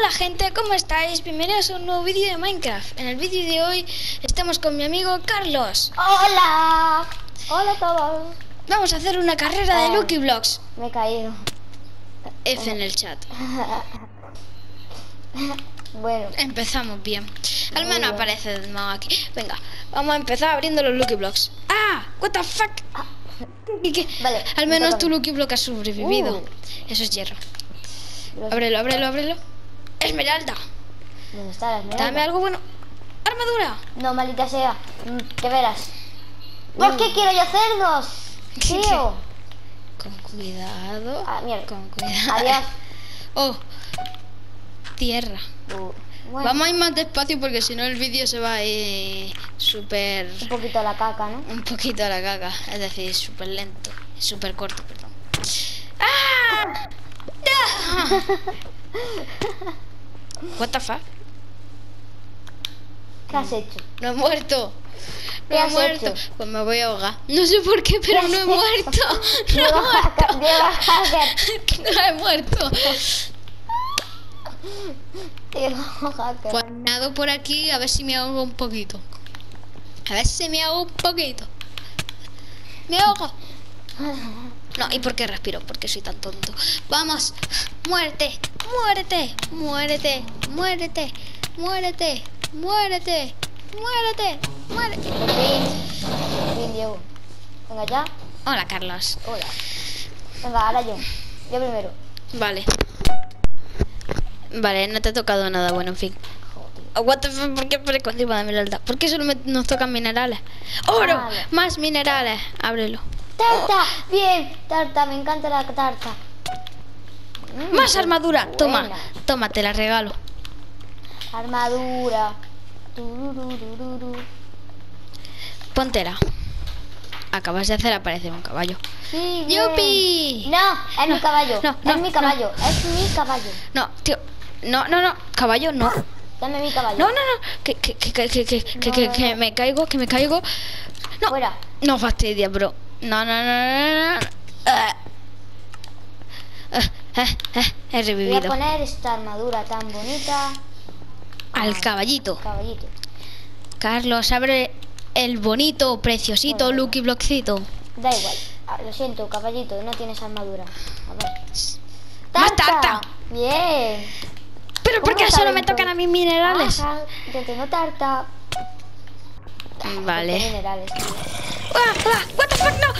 Hola gente, ¿cómo estáis? Bienvenidos a un nuevo vídeo de Minecraft. En el vídeo de hoy estamos con mi amigo Carlos. Hola. Hola a todos. Vamos a hacer una carrera de Ah. Lucky Blocks. Me he caído. F en el chat. Bueno, Empezamos bien. Al menos bien. aparece el mago aquí. Venga, vamos a empezar abriendo los Lucky Blocks. ¡Ah! ¿What the fuck? Vale, Al me menos tu. Lucky Block ha sobrevivido. Uh. Eso es hierro. Ábrelo, ábrelo, ábrelo. Esmeralda. ¿dónde está la esmeralda? Dame algo bueno. Armadura. No, maldita sea. Mm, Que verás. ¿Por qué quiero yo cerdos? Tío. Con cuidado. Ah, mierda. Con cuidado. Adiós. Oh. Tierra. Uh, bueno, Vamos a ir más despacio porque si no el vídeo se va a ir súper... un poquito a la caca, ¿no? Un poquito a la caca. Es decir, súper lento. Súper corto, perdón. ¡Ah! ¡Ah! What the fuck? ¿Qué has hecho? No he muerto. ¿Qué No he muerto. hecho? Pues me voy a ahogar. No sé por qué, pero ¿Qué no he muerto. No he muerto. No he muerto. Pues nado por aquí a ver si me ahogo un poquito. A ver si me ahogo un poquito. Me ahogo. No, ¿y por qué respiro? Porque soy tan tonto. Vamos, muérete, muérete, muérete, muérete, muérete, muérete, muérete, muérete. Por fin. Por fin, Diego. Venga, ya. Hola, Carlos. Hola. Venga, ahora yo. Yo primero. Vale. Vale, no te ha tocado nada bueno, en fin. Joder. What the fuck, ¿Por qué aparezco encima de Esmeralda? ¿Por qué solo me- nos tocan minerales? ¡Oro! Vale. Más minerales. Ábrelo. ¡Tarta! Bien, tarta, me encanta la tarta. Mm, Más armadura. Toma. buena. Toma, te la regalo. Armadura. Póntela. Acabas de hacer aparecer un caballo. Sí. ¡Yupi! No, es mi caballo. no, no, es mi no. caballo. Es mi caballo. No, tío. No, no, no. Caballo, no. Dame mi caballo. No, no, no. Que, que, que, que, que, que, que, No, que- no, que no. me caigo, que me caigo. No. Fuera. No fastidia, bro. No, no, no, no, no. no. Ah. Ah, ah, ah, He Voy a revivido. poner esta armadura tan bonita. Al caballito. Caballito. Carlos, abre el bonito, preciosito Bueno. Lucky Blockcito. Da igual. Ah, lo siento, caballito, no tienes armadura. A ver. ¡Más tarta! Bien. ¿Pero por ¿Cómo qué solo me tocan a mis minerales? Ajá, yo tengo tarta. Vale. ¿Qué minerales, tío? Ah, ah, what the fuck, no, no.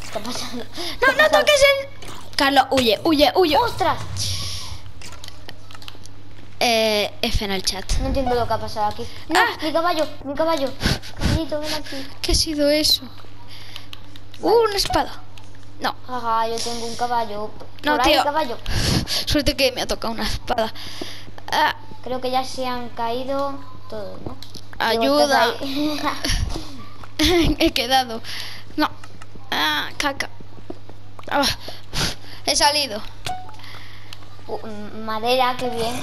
¿Qué está pasando? No, no toques el. Carlos, huye, huye, huye. ¡Ostras! Eh, F en el chat. No entiendo lo que ha pasado aquí. ¡No! Ah. ¡Mi caballo! ¡Mi caballo! Caballito, ven aquí. ¿Qué ha sido eso? Uh, una espada. No, Ajá, yo tengo un caballo. No, Por ahí, tío. caballo. suerte que me ha tocado una espada. Ah, Creo que ya se han caído todos, ¿no? Ayuda. He quedado. No. Ah, caca. Ah, he salido. Uh, madera, qué bien.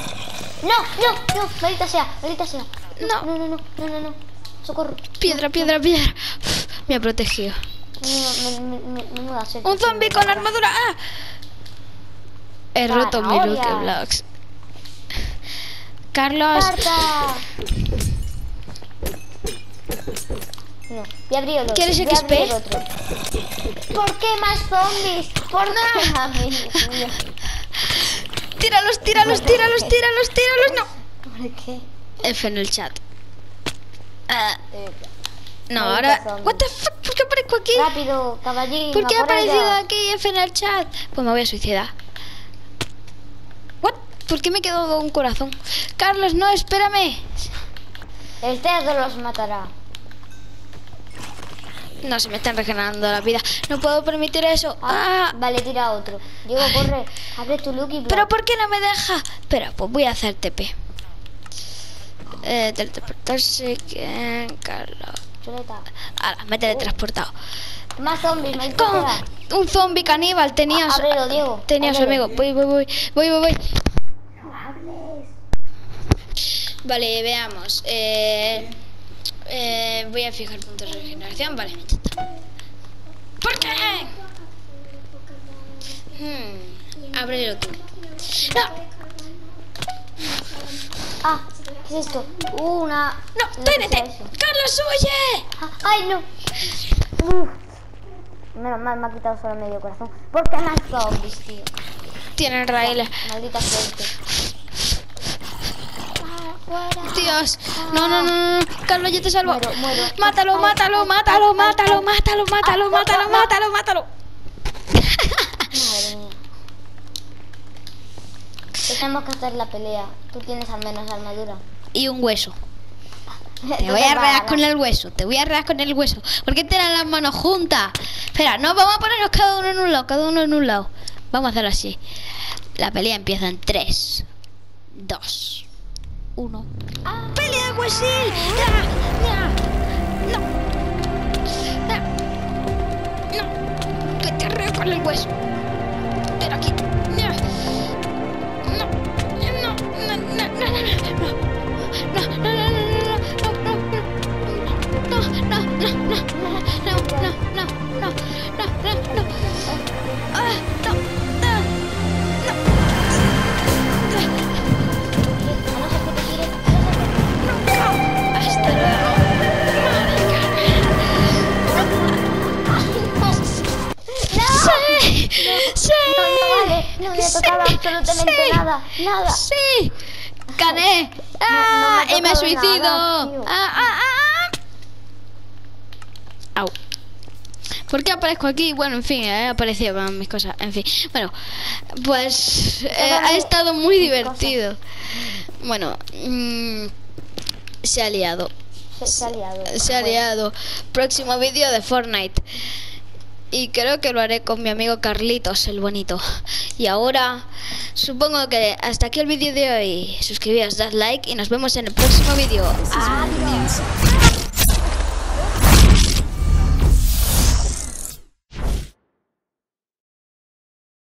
¡No! ¡No! ¡No! ¡Maldita sea! ¡Maldita sea! No. No, no, no, no, no, no. ¡Socorro! Piedra, piedra, piedra. Me ha protegido. Me, me, me, me muda cerca. Un zombie con armadura. ¡Ah! He roto mi. Lucky Blocks. Carlos. ¡Tarta! No, voy a abrir el otro. ¿Quieres voy XP? abrir el otro. ¿Por qué más zombies? ¿Por mío. Tíralos, tíralos, tíralos, tíralos, tíralos. No. ¿Por qué? F en el chat. Ah, no, ahora. What the fuck? ¿Por qué aparezco aquí? Rápido, caballín. ¿Por qué ha aparecido aquí F en el chat? Pues me voy a suicidar. What? ¿Por qué me he quedado un corazón? Carlos, no, espérame. El cerdo los matará. No, se me están regenerando la vida. No puedo permitir eso. Ah, Ah, Vale, tira otro. Diego, corre. Abre tu Lucky Block. pero ¿por qué no me deja? Espera, pues voy a hacer TP. Eh, teletransportarse. eh, Carlos. Chuleta. Ahora, me he teletransportado. Más zombies, maldita Con un zombie caníbal tenía. Ah, ábrelo, Diego, Tenía a su amigo. Voy, voy, voy. Voy, voy, voy. Vale, veamos. Eh, eh, voy a fijar puntos de regeneración. Vale, ya está. ¿Por qué? Hmm, ábrelo tú. No. Ah, ¿qué es esto? Una. ¡No! eso. ¡Carlos, huye! Ah, ¡Ay, no! Uf. Menos mal me ha quitado solo medio corazón. ¿Por qué más zombies, tío? Tienen raíles. Maldita suerte. Ah. Dios. No, no, no, no. Carlos, yo te salvo. Muero, muero. Mátalo, mátalo, mátalo, mátalo, mátalo, mátalo, ay, mátalo, ay, mátalo, mátalo. Madre mía. Tenemos que hacer la pelea. Tú tienes al menos armadura. Y un hueso. Te voy a arrear con el hueso, te voy a arrear con el hueso. ¿Por qué tienen las manos juntas? Espera, no, vamos a ponernos cada uno en un lado, cada uno en un lado. Vamos a hacerlo así. La pelea empieza en 3, 2, 1. ¡Pelea de huesil! ¡Ya! ¡Ya! ¡No! ¡No! Que te el hueso. Ven aquí. ¡No! ¡No! ¡No! ¡No! ¡No! ¡No! No, absolutamente sí, nada. Nada. Sí, gané. Ah, no me y me suicido. nada. Ah, ah, ah, ah. Au. ¿Por qué aparezco aquí? Bueno, en fin, he aparecido mis cosas. En fin, bueno, pues eh, ha estado muy divertido. Bueno, mm, se ha liado. Se, se ha liado. Se ha liado. Próximo vídeo de Fortnite. Y creo que lo haré con mi amigo Carlitos, el bonito. Y ahora, supongo que hasta aquí el vídeo de hoy. Suscribíos, dad like y nos vemos en el próximo vídeo. Adiós.